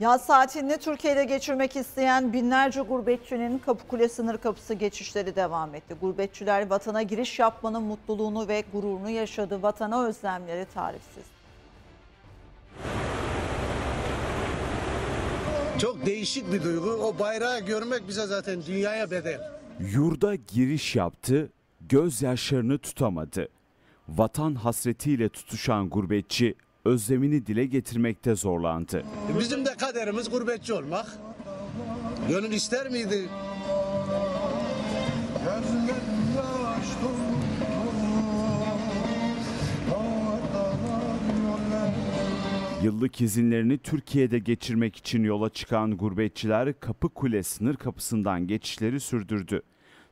Yaz tatilini Türkiye'de geçirmek isteyen binlerce gurbetçinin Kapıkule sınır kapısı geçişleri devam etti. Gurbetçiler vatana giriş yapmanın mutluluğunu ve gururunu yaşadı. Vatana özlemleri tarifsiz. Çok değişik bir duygu. O bayrağı görmek bize zaten dünyaya bedel. Yurda giriş yaptı, gözyaşlarını tutamadı. Vatan hasretiyle tutuşan gurbetçi özlemini dile getirmekte zorlandı. Bizim de kaderimiz gurbetçi olmak. Gönül ister miydi? Yıllık izinlerini Türkiye'de geçirmek için yola çıkan gurbetçiler Kapıkule sınır kapısından geçişleri sürdürdü.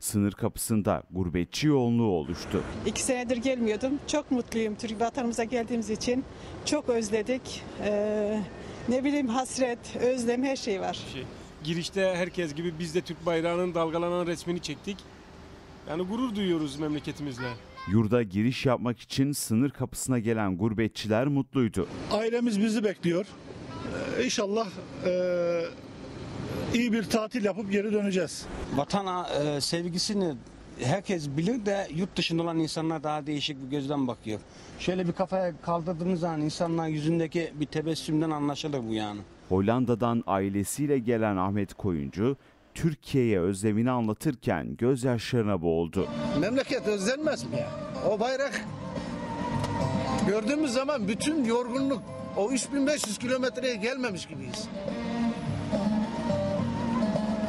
Sınır kapısında gurbetçi yoğunluğu oluştu. İki senedir gelmiyordum. Çok mutluyum Türk vatanımıza geldiğimiz için. Çok özledik. Ee, ne bileyim hasret, özlem her şey var. şey. Girişte herkes gibi biz de Türk bayrağının dalgalanan resmini çektik. Yani gurur duyuyoruz memleketimizle. Yurda giriş yapmak için sınır kapısına gelen gurbetçiler mutluydu. Ailemiz bizi bekliyor. Ee, İnşallah eee, iyi bir tatil yapıp geri döneceğiz. Vatana e, sevgisini herkes bilir de yurt dışında olan insanlar daha değişik bir gözden bakıyor. Şöyle bir kafaya kaldırdığımız zaman insanlar yüzündeki bir tebessümden anlaşılır bu yani. Hollanda'dan ailesiyle gelen Ahmet Koyuncu, Türkiye'ye özlemini anlatırken gözyaşlarına boğuldu. Memleket özlenmez mi ya? O bayrak gördüğümüz zaman bütün yorgunluk o 3500 kilometreye gelmemiş gibiyiz.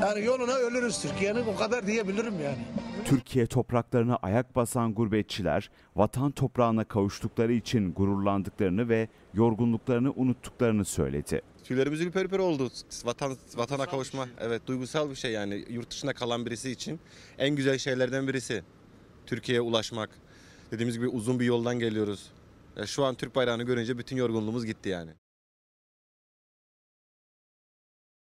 Yani yoluna ölürüz Türkiye'nin o kadar diyebilirim yani. Türkiye topraklarına ayak basan gurbetçiler, vatan toprağına kavuştukları için gururlandıklarını ve yorgunluklarını unuttuklarını söyledi. Tüylerimiz ürper oldu. Vatan, vatana kavuşma. Evet duygusal bir şey yani. Yurt dışında kalan birisi için en güzel şeylerden birisi. Türkiye'ye ulaşmak. Dediğimiz gibi uzun bir yoldan geliyoruz. Ya şu an Türk bayrağını görünce bütün yorgunluğumuz gitti yani.